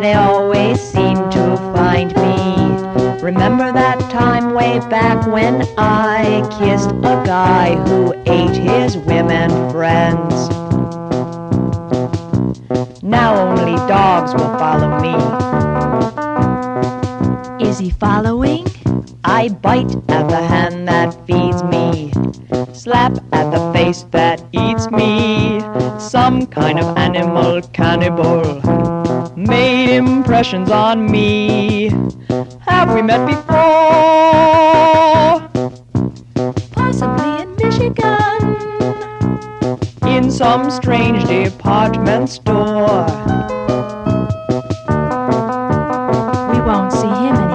they always seem to find me. Remember that time way back when I kissed a guy who ate his women friends? Now only dogs will follow me. Is he following? I bite at the hand that feeds me, slap at the face that eats me. Some kind of animal cannibal made impressions on me. Have we met before? Possibly in Michigan. In some strange department store. We won't see him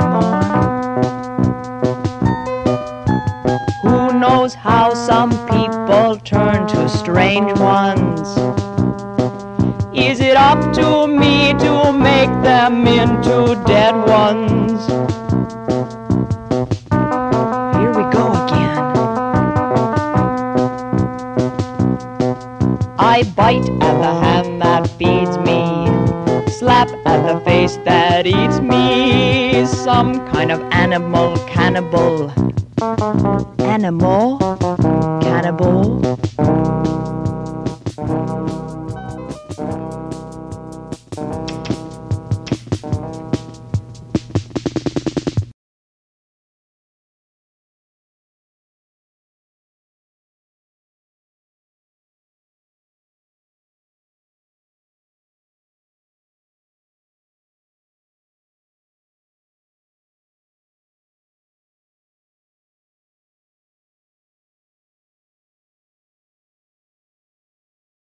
knows how some people turn to strange ones? Is it up to me to make them into dead ones? Here we go again. I bite at the hand that feeds me, slap at the face that eats me. Some kind of animal cannibal. Animal, cannibal.